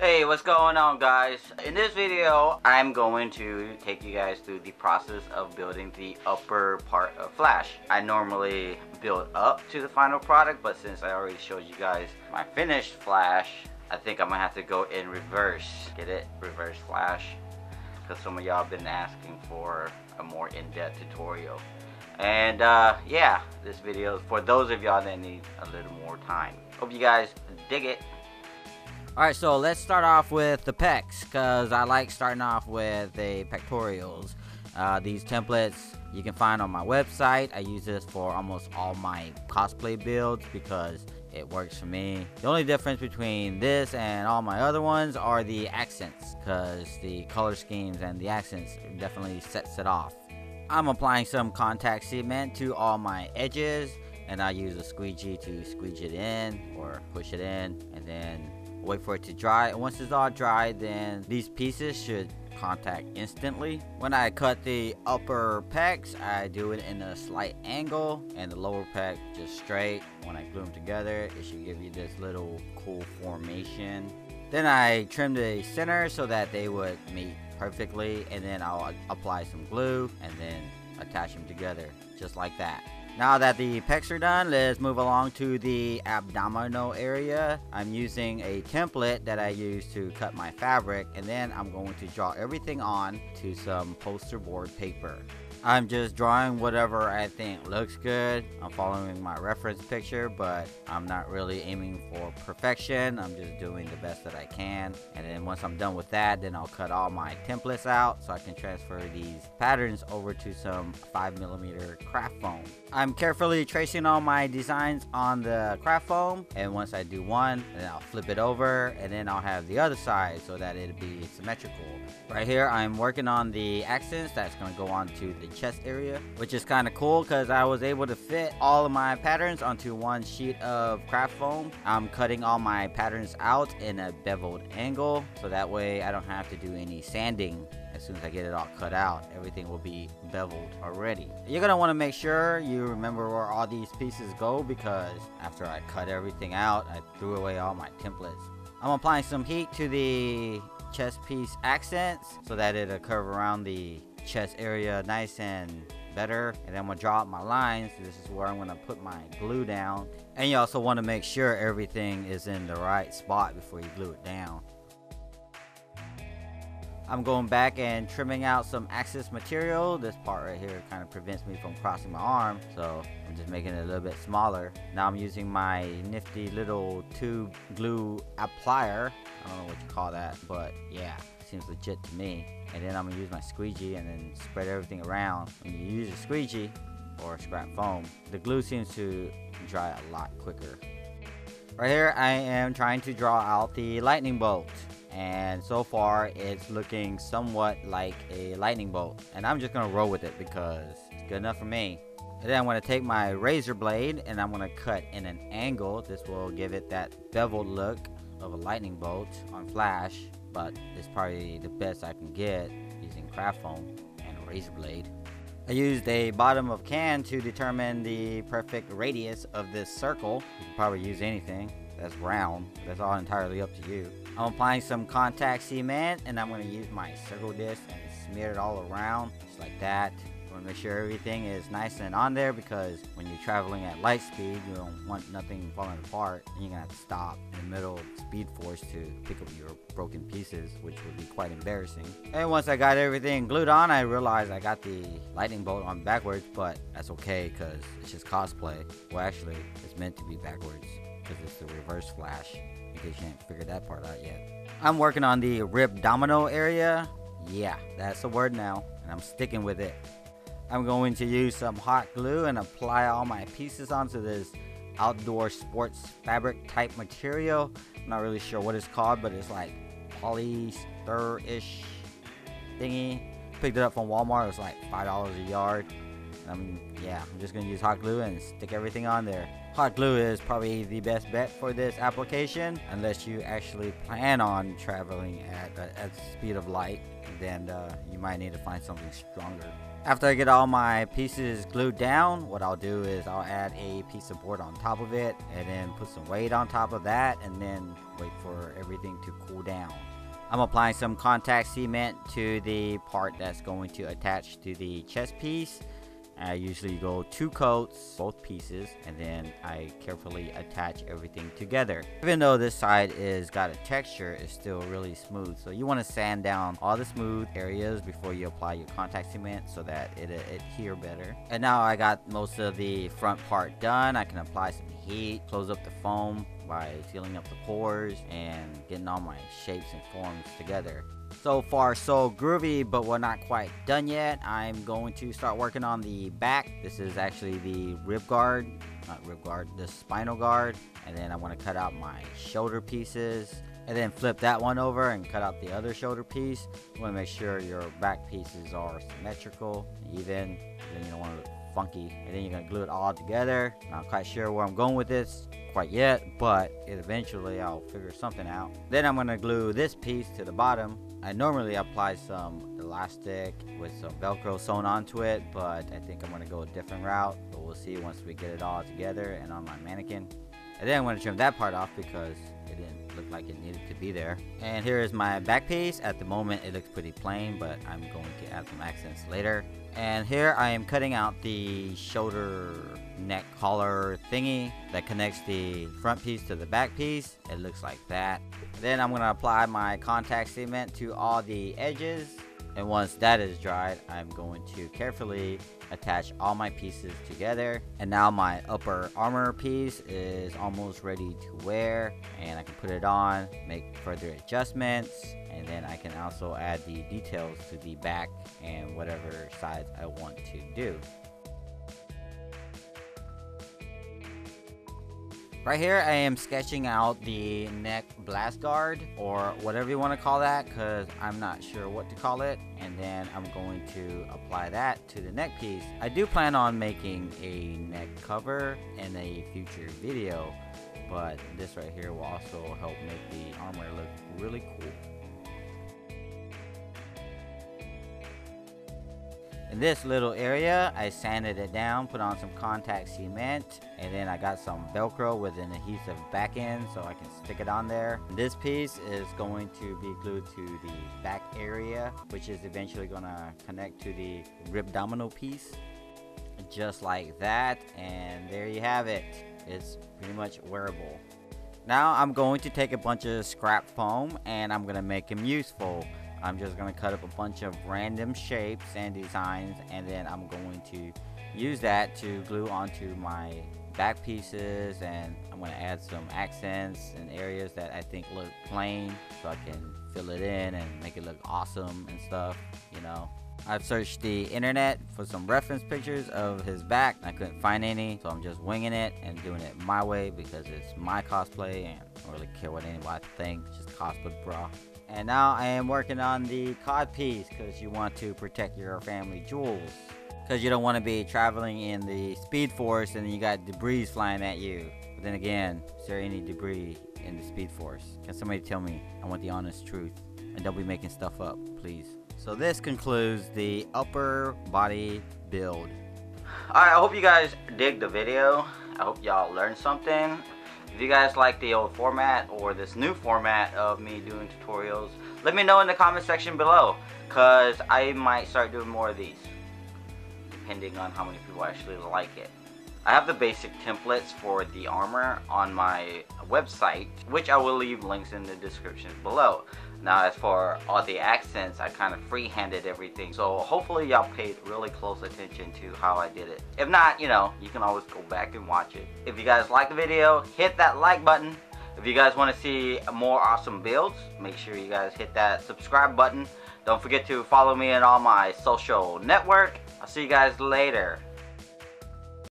Hey, what's going on guys? In this video, I'm going to take you guys through the process of building the upper part of Flash. I normally build up to the final product, but since I already showed you guys my finished Flash, I think I'm gonna have to go in reverse. Get it? Reverse Flash. Because some of y'all been asking for a more in-depth tutorial. And uh, yeah, this video is for those of y'all that need a little more time. Hope you guys dig it. Alright, so let's start off with the pecs, because I like starting off with the pectorials. Uh, these templates you can find on my website. I use this for almost all my cosplay builds because it works for me. The only difference between this and all my other ones are the accents, because the color schemes and the accents definitely sets it off. I'm applying some contact cement to all my edges and I use a squeegee to squeeze it in or push it in and then wait for it to dry. And once it's all dry then these pieces should contact instantly. When I cut the upper pecs I do it in a slight angle and the lower pec just straight. When I glue them together it should give you this little cool formation. Then I trim the center so that they would meet perfectly and then I'll apply some glue and then attach them together just like that now that the pecs are done, let's move along to the abdominal area. I'm using a template that I use to cut my fabric and then I'm going to draw everything on to some poster board paper. I'm just drawing whatever I think looks good. I'm following my reference picture, but I'm not really aiming for perfection. I'm just doing the best that I can. And then once I'm done with that, then I'll cut all my templates out so I can transfer these patterns over to some 5mm craft foam. I'm carefully tracing all my designs on the craft foam. And once I do one, then I'll flip it over and then I'll have the other side so that it'll be symmetrical. Right here, I'm working on the accents that's going to go on to the chest area, which is kind of cool because I was able to fit all of my patterns onto one sheet of craft foam. I'm cutting all my patterns out in a beveled angle, so that way I don't have to do any sanding as soon as I get it all cut out, everything will be beveled already. You're gonna wanna make sure you remember where all these pieces go because after I cut everything out, I threw away all my templates. I'm applying some heat to the chest piece accents so that it'll curve around the chest area nice and better and I'm gonna draw out my lines this is where I'm gonna put my glue down and you also want to make sure everything is in the right spot before you glue it down I'm going back and trimming out some excess material. This part right here kind of prevents me from crossing my arm. So I'm just making it a little bit smaller. Now I'm using my nifty little tube glue applier. I don't know what you call that, but yeah, seems legit to me. And then I'm gonna use my squeegee and then spread everything around. When you use a squeegee or scrap foam, the glue seems to dry a lot quicker. Right here, I am trying to draw out the lightning bolt and so far it's looking somewhat like a lightning bolt and I'm just gonna roll with it because it's good enough for me and then I'm going to take my razor blade and I'm going to cut in an angle this will give it that beveled look of a lightning bolt on flash but it's probably the best I can get using craft foam and a razor blade. I used a bottom of can to determine the perfect radius of this circle. You can probably use anything that's round. That's all entirely up to you. I'm applying some contact cement and I'm going to use my circle disc and smear it all around just like that. Want to make sure everything is nice and on there because when you're traveling at light speed you don't want nothing falling apart and you're going to have to stop in the middle of speed force to pick up your broken pieces which would be quite embarrassing. And once I got everything glued on I realized I got the lightning bolt on backwards but that's okay because it's just cosplay. Well actually it's meant to be backwards because it's the reverse flash in case you ain't figured that part out yet. I'm working on the ribdominal area. Yeah, that's the word now, and I'm sticking with it. I'm going to use some hot glue and apply all my pieces onto this outdoor sports fabric type material. I'm not really sure what it's called, but it's like polyester-ish thingy. Picked it up from Walmart. It was like $5 a yard. Um, yeah, I'm just going to use hot glue and stick everything on there. Hot glue is probably the best bet for this application unless you actually plan on traveling at, at the speed of light then uh, you might need to find something stronger. After I get all my pieces glued down, what I'll do is I'll add a piece of board on top of it and then put some weight on top of that and then wait for everything to cool down. I'm applying some contact cement to the part that's going to attach to the chest piece I usually go two coats, both pieces, and then I carefully attach everything together. Even though this side is got a texture, it's still really smooth. So you want to sand down all the smooth areas before you apply your contact cement so that it, adhere better. And now I got most of the front part done. I can apply some heat, close up the foam by sealing up the pores and getting all my shapes and forms together. So far so groovy, but we're not quite done yet. I'm going to start working on the back. This is actually the rib guard, not rib guard, the spinal guard. And then I want to cut out my shoulder pieces and then flip that one over and cut out the other shoulder piece. You want to make sure your back pieces are symmetrical, even. Then you don't want to look funky. And then you're going to glue it all together. Not quite sure where I'm going with this quite yet, but it eventually I'll figure something out. Then I'm going to glue this piece to the bottom. I normally apply some elastic with some Velcro sewn onto it, but I think I'm going to go a different route. But we'll see once we get it all together and on my mannequin. And then I'm to trim that part off because it didn't look like it needed to be there. And here is my back piece. At the moment it looks pretty plain, but I'm going to add some accents later. And here I am cutting out the shoulder neck collar thingy that connects the front piece to the back piece. It looks like that. Then I'm going to apply my contact cement to all the edges. And once that is dried, I'm going to carefully attach all my pieces together. And now my upper armor piece is almost ready to wear. And I can put it on, make further adjustments and then I can also add the details to the back and whatever sides I want to do. Right here I am sketching out the neck blast guard or whatever you want to call that because I'm not sure what to call it and then I'm going to apply that to the neck piece. I do plan on making a neck cover in a future video but this right here will also help make the armor look really cool. This little area, I sanded it down, put on some contact cement, and then I got some Velcro with an adhesive back end so I can stick it on there. This piece is going to be glued to the back area, which is eventually going to connect to the ribdominal piece. Just like that, and there you have it. It's pretty much wearable. Now I'm going to take a bunch of scrap foam and I'm going to make them useful. I'm just going to cut up a bunch of random shapes and designs and then I'm going to use that to glue onto my back pieces and I'm going to add some accents and areas that I think look plain so I can fill it in and make it look awesome and stuff, you know. I've searched the internet for some reference pictures of his back. I couldn't find any, so I'm just winging it and doing it my way because it's my cosplay and I don't really care what anybody thinks. Just cosplay, bro. And now I am working on the cod piece because you want to protect your family jewels. Because you don't want to be traveling in the Speed Force and you got debris flying at you. But then again, is there any debris in the Speed Force? Can somebody tell me? I want the honest truth. And don't be making stuff up, please. So this concludes the upper body build. Alright, I hope you guys dig the video. I hope y'all learned something. If you guys like the old format or this new format of me doing tutorials, let me know in the comment section below. Because I might start doing more of these. Depending on how many people actually like it. I have the basic templates for the armor on my website, which I will leave links in the description below. Now as for all the accents, I kind of free-handed everything. So hopefully y'all paid really close attention to how I did it. If not, you know, you can always go back and watch it. If you guys like the video, hit that like button. If you guys want to see more awesome builds, make sure you guys hit that subscribe button. Don't forget to follow me on all my social network. I'll see you guys later.